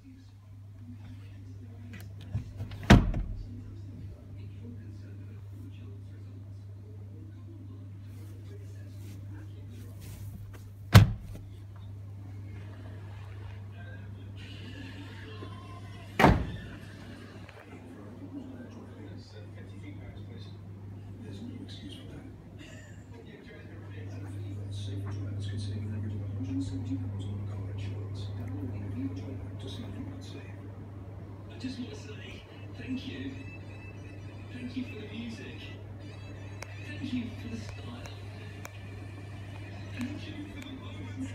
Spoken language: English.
excuses. Just want to say thank you. Thank you for the music. Thank you for the style. Thank you for the moments.